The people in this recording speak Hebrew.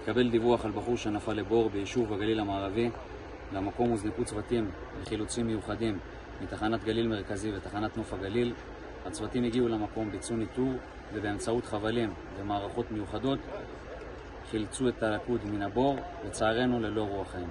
התקבל דיווח על בחור שנפל לבור ביישוב בגליל המערבי. למקום הוזנקו צוותים לחילוצים מיוחדים מתחנת גליל מרכזי ותחנת נוף הגליל. הצוותים הגיעו למקום, ביצעו ניטור, ובאמצעות חבלים ומערכות מיוחדות חילצו את הלכוד מן הבור, לצערנו ללא רוח חיים.